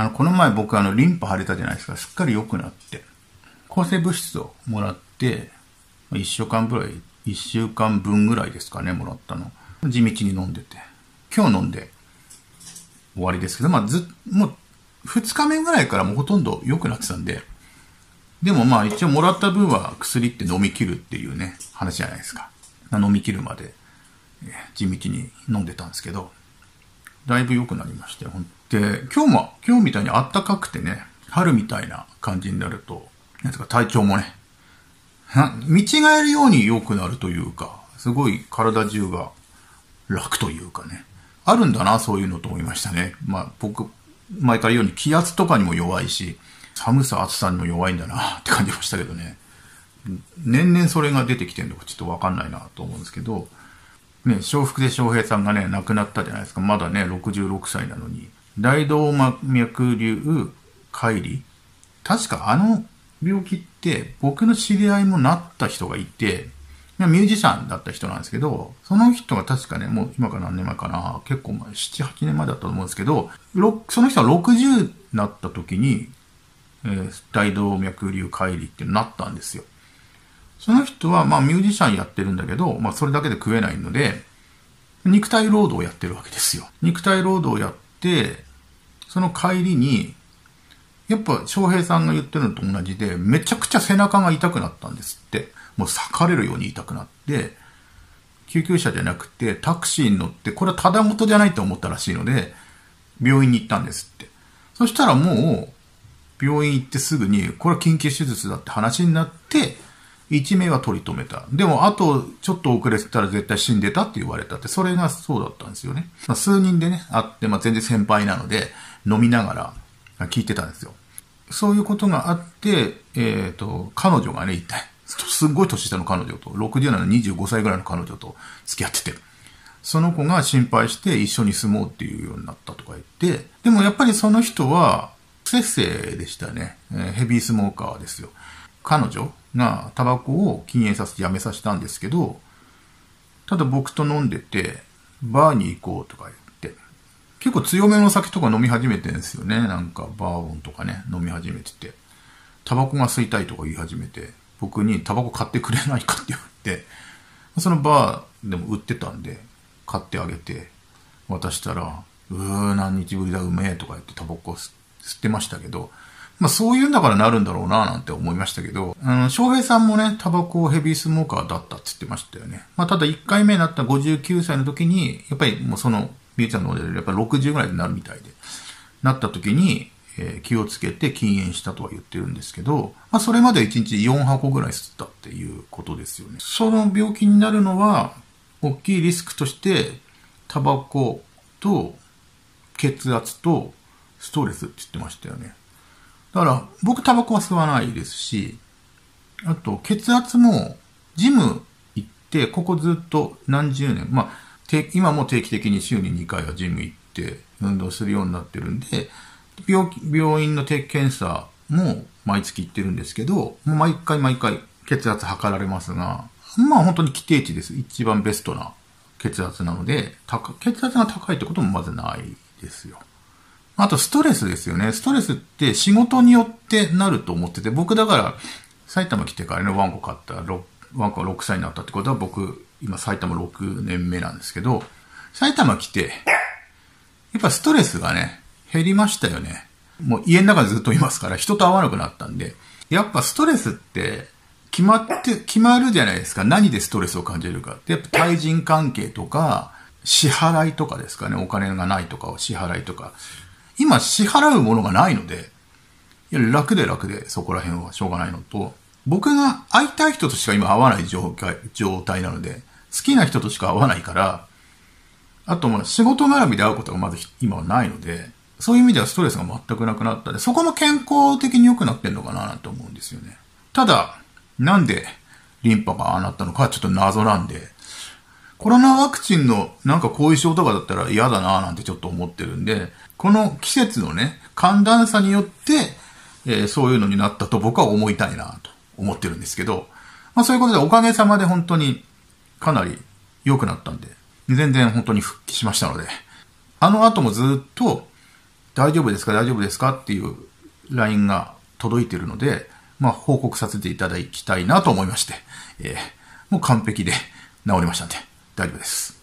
あの、この前僕あの、リンパ腫れたじゃないですか。すっかり良くなって。抗生物質をもらって、1週間ぐらい、1週間分ぐらいですかね、もらったの。地道に飲んでて。今日飲んで終わりですけど、まあず、もう、2日目ぐらいからもうほとんど良くなってたんで、でもまあ一応もらった分は薬って飲み切るっていうね、話じゃないですか。飲み切るまで、地道に飲んでたんですけど、だいぶ良くなりまして、で、今日も、今日みたいに暖かくてね、春みたいな感じになると、なんか、体調もね、見違えるように良くなるというか、すごい体中が楽というかね、あるんだな、そういうのと思いましたね。まあ僕、前から言うように気圧とかにも弱いし、寒さ暑さにも弱いんだなって感じましたけどね。年々それが出てきてるのかちょっとわかんないなと思うんですけど、ね、笑福で翔平さんがね、亡くなったじゃないですか。まだね、66歳なのに。大動脈瘤乖離確かあの病気って僕の知り合いもなった人がいて、ミュージシャンだった人なんですけど、その人が確かね、もう今から何年前かな、結構前、7、8年前だったと思うんですけど、その人は60になった時に、えー、大動脈瘤乖離ってなったんですよ。その人は、まあミュージシャンやってるんだけど、まあそれだけで食えないので、肉体労働をやってるわけですよ。肉体労働をやって、その帰りに、やっぱ翔平さんが言ってるのと同じで、めちゃくちゃ背中が痛くなったんですって。もう裂かれるように痛くなって、救急車じゃなくてタクシーに乗って、これはただ事じゃないと思ったらしいので、病院に行ったんですって。そしたらもう、病院行ってすぐに、これは緊急手術だって話になって、1名は取り留めた。でも、あと、ちょっと遅れてたら絶対死んでたって言われたって、それがそうだったんですよね。まあ、数人でね、会って、まあ、全然先輩なので、飲みながら聞いてたんですよ。そういうことがあって、えっ、ー、と、彼女がね、一体、すっごい年下の彼女と、67、25歳ぐらいの彼女と付き合ってて、その子が心配して一緒に住もうっていうようになったとか言って、でもやっぱりその人は、不節制でしたね。ヘビースモーカーですよ。彼女がタバコを禁煙させてやめさせたんですけど、ただ僕と飲んでて、バーに行こうとか言って、結構強めの酒とか飲み始めてんですよね。なんかバーボンとかね、飲み始めてて。タバコが吸いたいとか言い始めて、僕にタバコ買ってくれないかって言われて、そのバーでも売ってたんで、買ってあげて、渡したら、うー、何日ぶりだ、うめえとか言ってタバコ吸ってましたけど、まあそういうんだからなるんだろうななんて思いましたけど、あの、翔平さんもね、タバコヘビースモーカーだったって言ってましたよね。まあただ1回目になった59歳の時に、やっぱりもうその、ミューちゃんのモデルやっぱ60ぐらいになるみたいで、なった時に、えー、気をつけて禁煙したとは言ってるんですけど、まあそれまで1日4箱ぐらい吸ったっていうことですよね。その病気になるのは、大きいリスクとして、タバコと血圧とストレスって言ってましたよね。だから、僕タバコは吸わないですし、あと、血圧も、ジム行って、ここずっと何十年、まあ、今も定期的に週に2回はジム行って運動するようになってるんで、病病院の定期検査も毎月行ってるんですけど、毎回毎回血圧測られますが、まあ本当に規定値です。一番ベストな血圧なので、血圧が高いってこともまずないですよ。あとストレスですよね。ストレスって仕事によってなると思ってて、僕だから埼玉来てからね、ワンコ買った、ワンコが6歳になったってことは僕、今埼玉6年目なんですけど、埼玉来て、やっぱストレスがね、減りましたよね。もう家の中でずっといますから、人と会わなくなったんで、やっぱストレスって決まって、決まるじゃないですか。何でストレスを感じるかって。やっぱ対人関係とか、支払いとかですかね。お金がないとかを、支払いとか。今支払うものがないので、いや、楽で楽でそこら辺はしょうがないのと、僕が会いたい人としか今会わない状態なので、好きな人としか会わないから、あとも仕事絡みで会うことがまず今はないので、そういう意味ではストレスが全くなくなったで、そこも健康的に良くなってんのかなと思うんですよね。ただ、なんでリンパがああなったのかちょっと謎なんで、コロナワクチンのなんか後遺症とかだったら嫌だなぁなんてちょっと思ってるんで、この季節のね、寒暖差によって、えー、そういうのになったと僕は思いたいなと思ってるんですけど、まあそういうことでおかげさまで本当にかなり良くなったんで、全然本当に復帰しましたので、あの後もずっと大丈夫ですか大丈夫ですかっていう LINE が届いてるので、まあ、報告させていただきたいなと思いまして、えー、もう完璧で治りましたんで、大丈夫です。